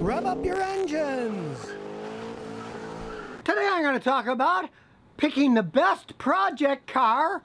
rev up your engines. Today I'm going to talk about picking the best project car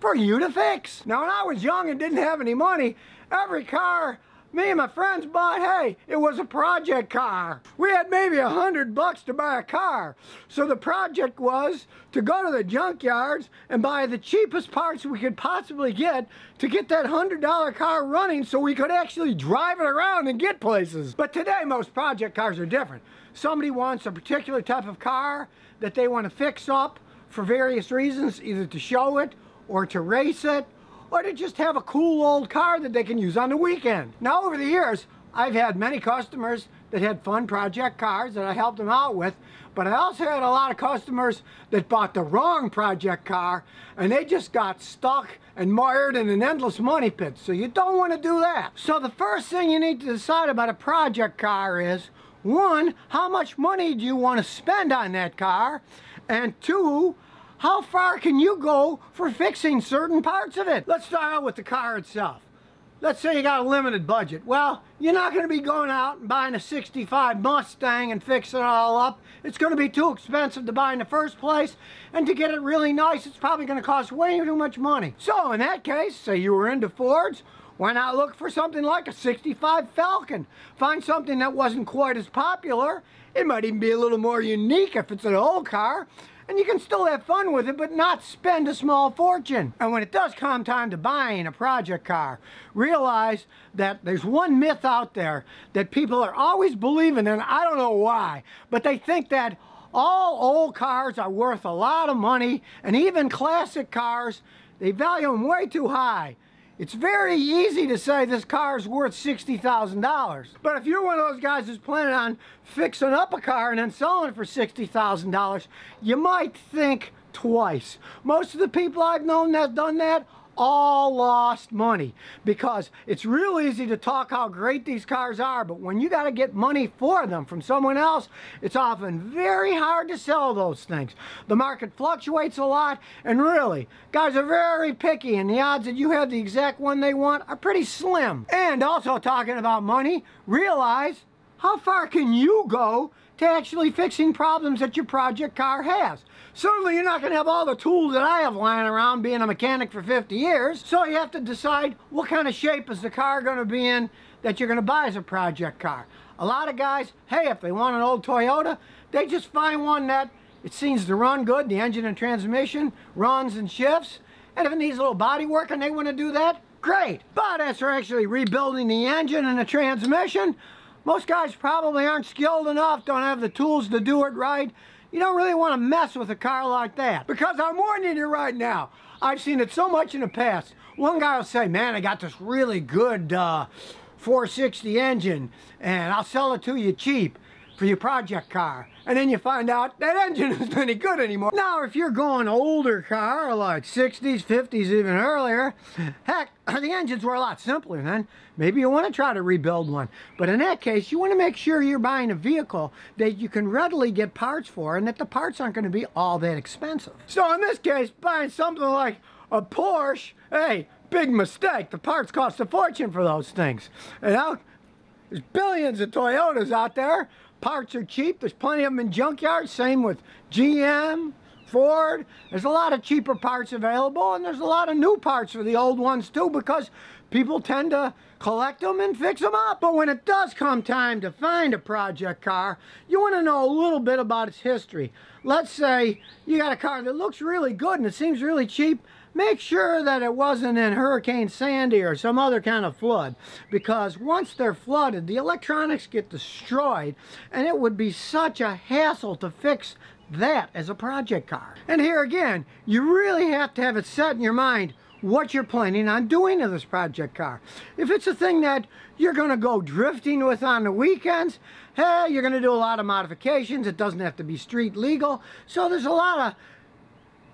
for you to fix. Now when I was young and didn't have any money, every car me and my friends bought, hey, it was a project car. We had maybe a hundred bucks to buy a car. So the project was to go to the junkyards and buy the cheapest parts we could possibly get to get that hundred dollar car running so we could actually drive it around and get places. But today most project cars are different. Somebody wants a particular type of car that they want to fix up for various reasons, either to show it or to race it or to just have a cool old car that they can use on the weekend. Now over the years, I've had many customers that had fun project cars that I helped them out with, but I also had a lot of customers that bought the wrong project car and they just got stuck and mired in an endless money pit. So you don't want to do that. So the first thing you need to decide about a project car is, one, how much money do you want to spend on that car? And two, how far can you go for fixing certain parts of it? Let's start out with the car itself. Let's say you got a limited budget. Well, you're not going to be going out and buying a 65 Mustang and fixing it all up. It's going to be too expensive to buy in the first place. And to get it really nice, it's probably going to cost way too much money. So in that case, say you were into Fords, why not look for something like a 65 Falcon? Find something that wasn't quite as popular. It might even be a little more unique if it's an old car and you can still have fun with it but not spend a small fortune. And when it does come time to buying a project car, realize that there's one myth out there that people are always believing and I don't know why, but they think that all old cars are worth a lot of money and even classic cars, they value them way too high. It's very easy to say this car is worth $60,000. But if you're one of those guys who's planning on fixing up a car and then selling it for $60,000, you might think twice. Most of the people I've known that done that all lost money. Because it's real easy to talk how great these cars are but when you got to get money for them from someone else it's often very hard to sell those things. The market fluctuates a lot and really guys are very picky and the odds that you have the exact one they want are pretty slim. And also talking about money realize how far can you go to actually fixing problems that your project car has. Certainly you're not going to have all the tools that I have lying around being a mechanic for 50 years, so you have to decide what kind of shape is the car going to be in that you're going to buy as a project car. A lot of guys, hey, if they want an old Toyota, they just find one that it seems to run good, the engine and transmission runs and shifts, and if it needs a little body work and they want to do that, great. But as for actually rebuilding the engine and the transmission, most guys probably aren't skilled enough, don't have the tools to do it right. You don't really want to mess with a car like that. Because I'm warning you right now, I've seen it so much in the past. One guy will say, man, I got this really good uh, 460 engine and I'll sell it to you cheap for your project car. And then you find out that engine isn't any good anymore. Now, if you're going older car, like 60s, 50s, even earlier, heck, the engines were a lot simpler then. Maybe you want to try to rebuild one. But in that case, you want to make sure you're buying a vehicle that you can readily get parts for and that the parts aren't going to be all that expensive. So in this case, buying something like a Porsche, hey, big mistake. The parts cost a fortune for those things. You know, there's billions of Toyotas out there Parts are cheap. There's plenty of them in junkyards. Same with GM, Ford. There's a lot of cheaper parts available and there's a lot of new parts for the old ones too because people tend to collect them and fix them up. But when it does come time to find a project car, you want to know a little bit about its history. Let's say you got a car that looks really good and it seems really cheap make sure that it wasn't in Hurricane Sandy or some other kind of flood because once they're flooded the electronics get destroyed and it would be such a hassle to fix that as a project car. And here again, you really have to have it set in your mind what you're planning on doing to this project car. If it's a thing that you're going to go drifting with on the weekends, hey, you're going to do a lot of modifications. It doesn't have to be street legal. So there's a lot of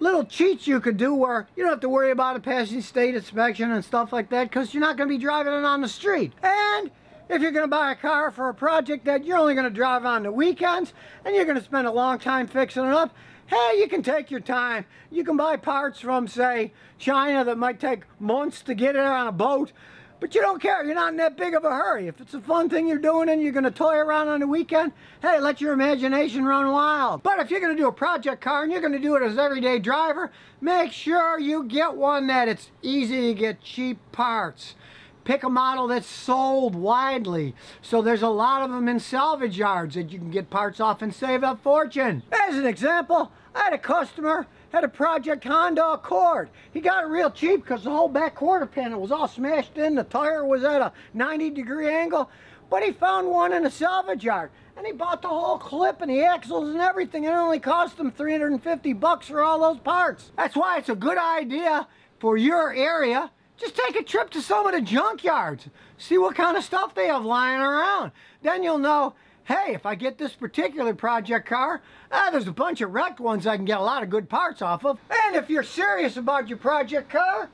little cheats you could do where you don't have to worry about a passing state inspection and stuff like that because you're not going to be driving it on the street. And if you're going to buy a car for a project that you're only going to drive on the weekends and you're going to spend a long time fixing it up, hey, you can take your time. You can buy parts from, say, China that might take months to get there on a boat. But you don't care, you're not in that big of a hurry. If it's a fun thing you're doing and you're gonna toy around on the weekend, hey, let your imagination run wild. But if you're gonna do a project car and you're gonna do it as everyday driver, make sure you get one that it's easy to get cheap parts. Pick a model that's sold widely. So there's a lot of them in salvage yards that you can get parts off and save a fortune. As an example, I had a customer had a Project Honda Accord. He got it real cheap because the whole back quarter panel was all smashed in. The tire was at a 90 degree angle. But he found one in a salvage yard. And he bought the whole clip and the axles and everything. It only cost him 350 bucks for all those parts. That's why it's a good idea for your area just take a trip to some of the junkyards. See what kind of stuff they have lying around. Then you'll know, hey, if I get this particular project car, ah, there's a bunch of wrecked ones I can get a lot of good parts off of. And if you're serious about your project car,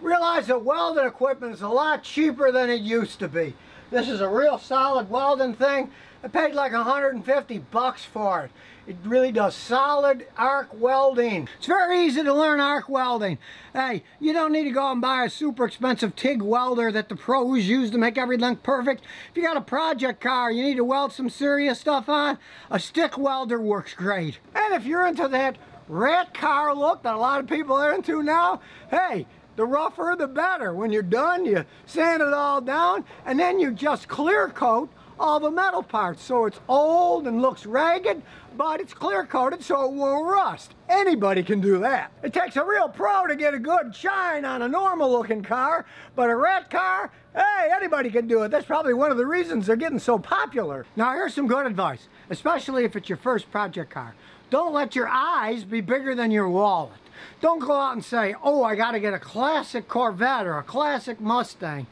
realize that welding equipment is a lot cheaper than it used to be. This is a real solid welding thing. I paid like 150 bucks for it. It really does solid arc welding. It's very easy to learn arc welding. Hey, you don't need to go and buy a super expensive TIG welder that the pros use to make every everything perfect. If you got a project car, you need to weld some serious stuff on, a stick welder works great. And if you're into that rat car look that a lot of people are into now, hey, the rougher the better. When you're done, you sand it all down, and then you just clear coat all the metal parts. So it's old and looks ragged, but it's clear coated so it won't rust. Anybody can do that. It takes a real pro to get a good shine on a normal looking car, but a rat car, hey, anybody can do it. That's probably one of the reasons they're getting so popular. Now here's some good advice, especially if it's your first project car. Don't let your eyes be bigger than your wallet. Don't go out and say, oh, I got to get a classic Corvette or a classic Mustang.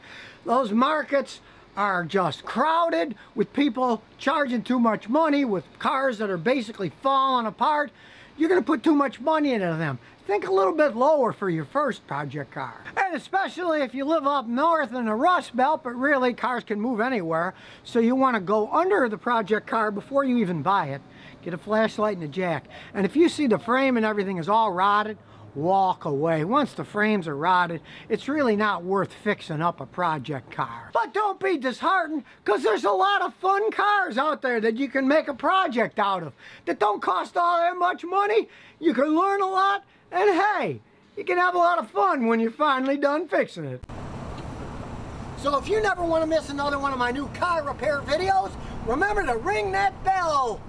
Those markets are just crowded with people charging too much money with cars that are basically falling apart. You're going to put too much money into them. Think a little bit lower for your first project car. And especially if you live up north in the Rust Belt, but really cars can move anywhere. So you want to go under the project car before you even buy it. Get a flashlight and a jack. And if you see the frame and everything is all rotted, walk away. Once the frames are rotted, it's really not worth fixing up a project car. But don't be disheartened, because there's a lot of fun cars out there that you can make a project out of that don't cost all that much money. You can learn a lot, and hey, you can have a lot of fun when you're finally done fixing it. So if you never want to miss another one of my new car repair videos, remember to ring that bell.